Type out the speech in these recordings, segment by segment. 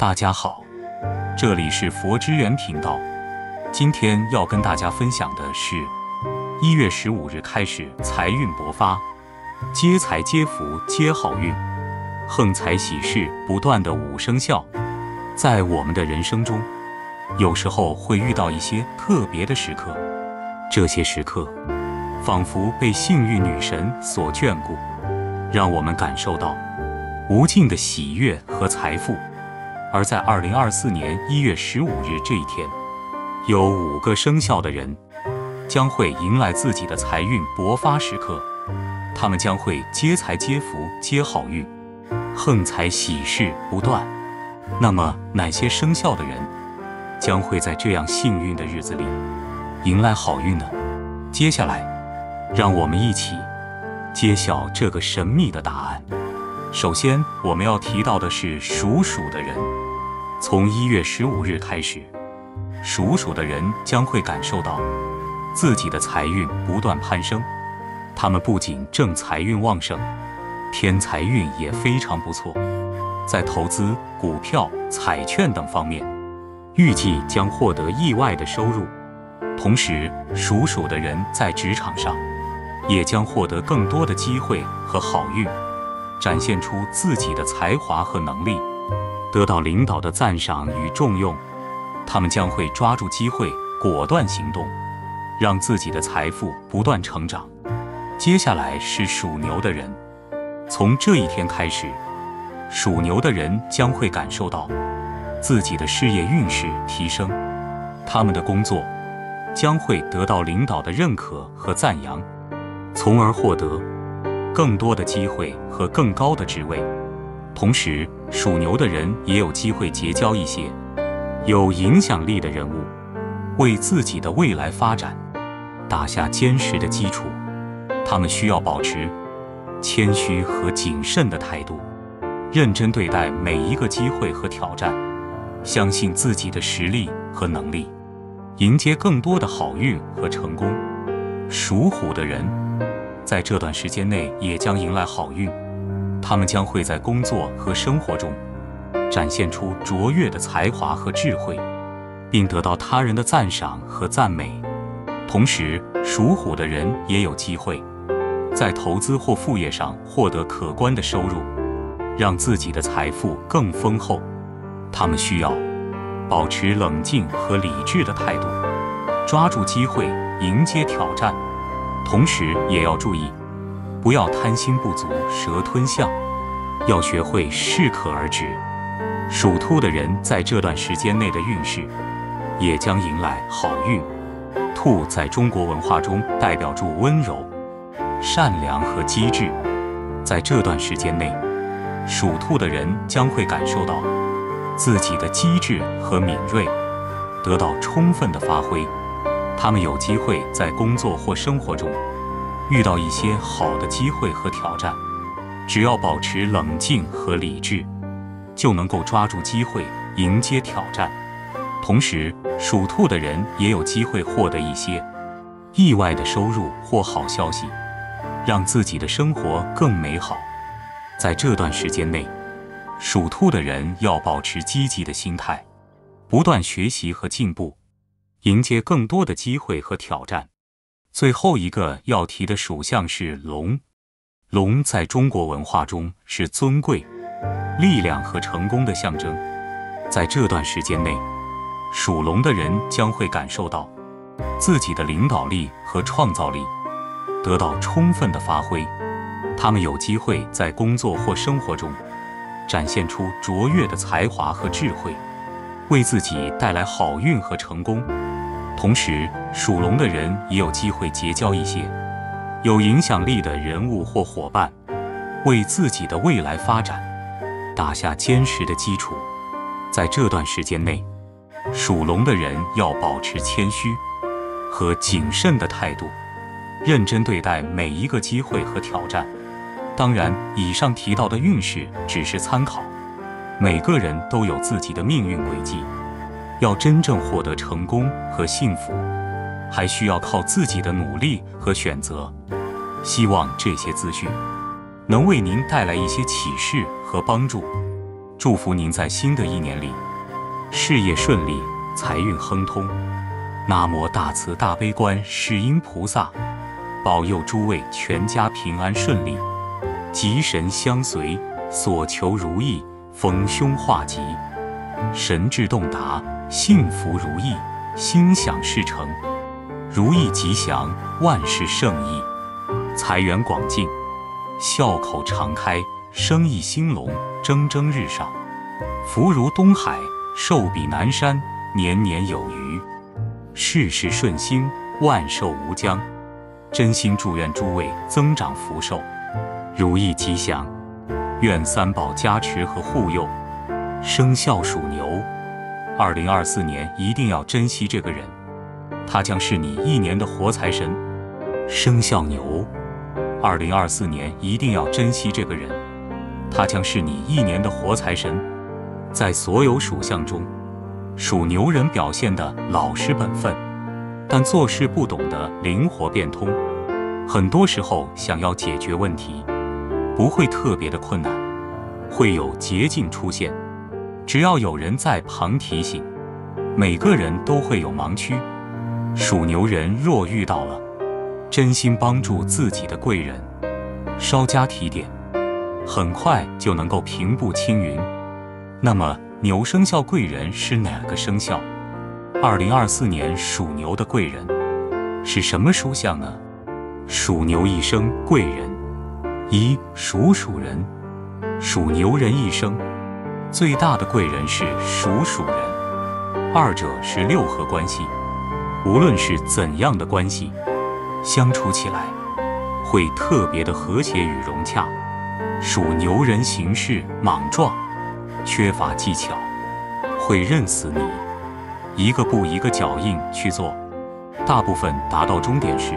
大家好，这里是佛之源频道。今天要跟大家分享的是一月十五日开始财运勃发，接财接福接好运，横财喜事不断的五生肖。在我们的人生中，有时候会遇到一些特别的时刻，这些时刻仿佛被幸运女神所眷顾，让我们感受到无尽的喜悦和财富。而在二零二四年一月十五日这一天，有五个生肖的人将会迎来自己的财运勃发时刻，他们将会接财接福接好运，横财喜事不断。那么哪些生肖的人将会在这样幸运的日子里迎来好运呢？接下来，让我们一起揭晓这个神秘的答案。首先，我们要提到的是属鼠的人。从一月十五日开始，属鼠的人将会感受到自己的财运不断攀升。他们不仅正财运旺盛，偏财运也非常不错。在投资股票、彩券等方面，预计将获得意外的收入。同时，属鼠的人在职场上也将获得更多的机会和好运。展现出自己的才华和能力，得到领导的赞赏与重用，他们将会抓住机会，果断行动，让自己的财富不断成长。接下来是属牛的人，从这一天开始，属牛的人将会感受到自己的事业运势提升，他们的工作将会得到领导的认可和赞扬，从而获得。更多的机会和更高的职位，同时属牛的人也有机会结交一些有影响力的人物，为自己的未来发展打下坚实的基础。他们需要保持谦虚和谨慎的态度，认真对待每一个机会和挑战，相信自己的实力和能力，迎接更多的好运和成功。属虎的人。在这段时间内，也将迎来好运。他们将会在工作和生活中展现出卓越的才华和智慧，并得到他人的赞赏和赞美。同时，属虎的人也有机会在投资或副业上获得可观的收入，让自己的财富更丰厚。他们需要保持冷静和理智的态度，抓住机会，迎接挑战。同时也要注意，不要贪心不足蛇吞象，要学会适可而止。属兔的人在这段时间内的运势也将迎来好运。兔在中国文化中代表住温柔、善良和机智，在这段时间内，属兔的人将会感受到自己的机智和敏锐得到充分的发挥。他们有机会在工作或生活中遇到一些好的机会和挑战，只要保持冷静和理智，就能够抓住机会迎接挑战。同时，属兔的人也有机会获得一些意外的收入或好消息，让自己的生活更美好。在这段时间内，属兔的人要保持积极的心态，不断学习和进步。迎接更多的机会和挑战。最后一个要提的属相是龙。龙在中国文化中是尊贵、力量和成功的象征。在这段时间内，属龙的人将会感受到自己的领导力和创造力得到充分的发挥。他们有机会在工作或生活中展现出卓越的才华和智慧。为自己带来好运和成功，同时属龙的人也有机会结交一些有影响力的人物或伙伴，为自己的未来发展打下坚实的基础。在这段时间内，属龙的人要保持谦虚和谨慎的态度，认真对待每一个机会和挑战。当然，以上提到的运势只是参考。每个人都有自己的命运轨迹，要真正获得成功和幸福，还需要靠自己的努力和选择。希望这些资讯能为您带来一些启示和帮助。祝福您在新的一年里事业顺利，财运亨通。南无大慈大悲观世音菩萨，保佑诸位全家平安顺利，吉神相随，所求如意，逢凶化吉，神智洞达，幸福如意，心想事成，如意吉祥，万事胜意，财源广进，笑口常开，生意兴隆，蒸蒸日上，福如东海，寿比南山，年年有余。事事顺心，万寿无疆。真心祝愿诸位增长福寿，如意吉祥。愿三宝加持和护佑。生肖属牛，二零二四年一定要珍惜这个人，他将是你一年的活财神。生肖牛，二零二四年一定要珍惜这个人，他将是你一年的活财神。在所有属相中。属牛人表现的老实本分，但做事不懂得灵活变通。很多时候想要解决问题，不会特别的困难，会有捷径出现。只要有人在旁提醒，每个人都会有盲区。属牛人若遇到了真心帮助自己的贵人，稍加提点，很快就能够平步青云。那么。牛生肖贵人是哪个生肖？二零二四年属牛的贵人是什么属相呢？属牛一生贵人，一属鼠人。属牛人一生最大的贵人是属鼠人，二者是六合关系。无论是怎样的关系，相处起来会特别的和谐与融洽。属牛人行事莽撞。缺乏技巧，会认死你。一个步一个脚印去做，大部分达到终点时，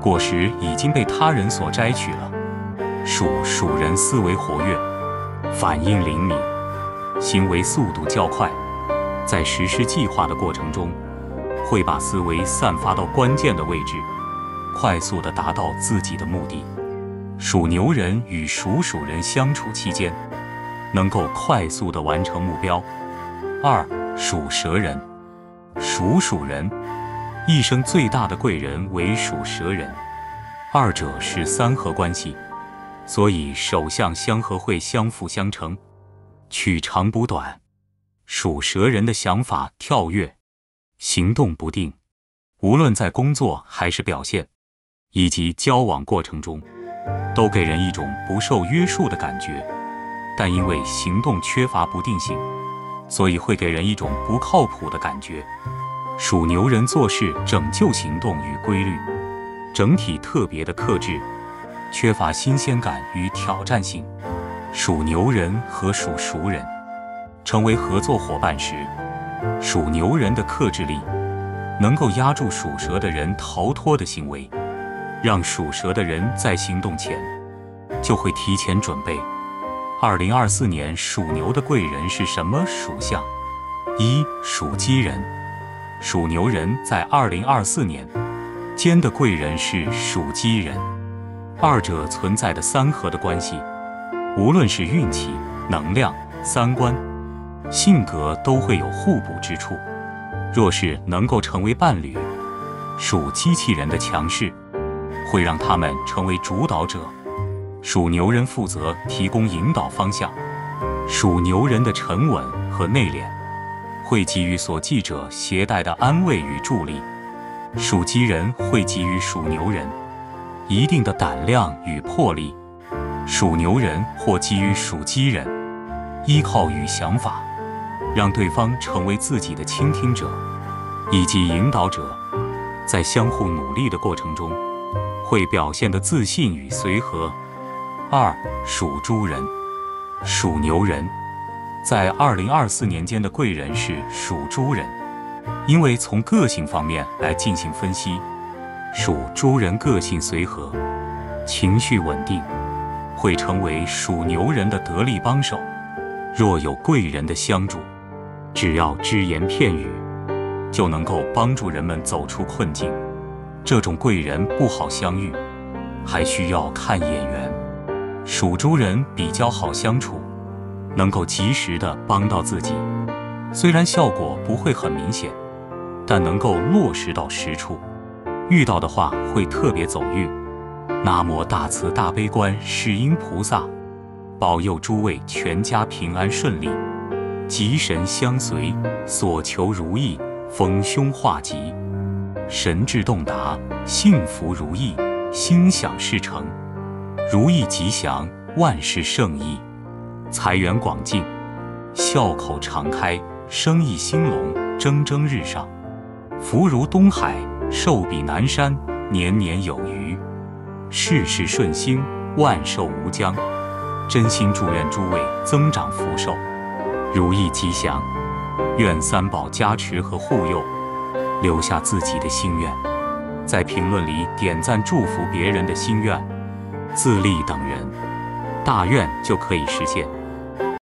果实已经被他人所摘取了。属鼠人思维活跃，反应灵敏，行为速度较快，在实施计划的过程中，会把思维散发到关键的位置，快速的达到自己的目的。属牛人与属鼠人相处期间。能够快速的完成目标。二属蛇人，属鼠人一生最大的贵人为属蛇人，二者是三合关系，所以首相相合会相辅相成，取长补短。属蛇人的想法跳跃，行动不定，无论在工作还是表现，以及交往过程中，都给人一种不受约束的感觉。但因为行动缺乏不定性，所以会给人一种不靠谱的感觉。属牛人做事拯救行动与规律，整体特别的克制，缺乏新鲜感与挑战性。属牛人和属熟人成为合作伙伴时，属牛人的克制力能够压住属蛇的人逃脱的行为，让属蛇的人在行动前就会提前准备。二零二四年属牛的贵人是什么属相？一属鸡人，属牛人在二零二四年间的贵人是属鸡人，二者存在的三合的关系，无论是运气、能量、三观、性格都会有互补之处。若是能够成为伴侣，属机器人的强势会让他们成为主导者。属牛人负责提供引导方向，属牛人的沉稳和内敛会给予所记者携带的安慰与助力。属鸡人会给予属牛人一定的胆量与魄力，属牛人或基于属鸡人依靠与想法，让对方成为自己的倾听者以及引导者，在相互努力的过程中，会表现的自信与随和。二属猪人，属牛人，在二零二四年间的贵人是属猪人，因为从个性方面来进行分析，属猪人个性随和，情绪稳定，会成为属牛人的得力帮手。若有贵人的相助，只要只言片语，就能够帮助人们走出困境。这种贵人不好相遇，还需要看眼缘。属猪人比较好相处，能够及时的帮到自己。虽然效果不会很明显，但能够落实到实处。遇到的话会特别走运。南无大慈大悲观世音菩萨，保佑诸位全家平安顺利，吉神相随，所求如意，逢凶化吉，神智洞达，幸福如意，心想事成，如意吉祥，万事胜意，财源广进，笑口常开。生意兴隆，蒸蒸日上，福如东海，寿比南山，年年有余，事事顺心，万寿无疆。真心祝愿诸位增长福寿，如意吉祥。愿三宝加持和护佑。留下自己的心愿，在评论里点赞祝福别人的心愿，自立等人，大愿就可以实现。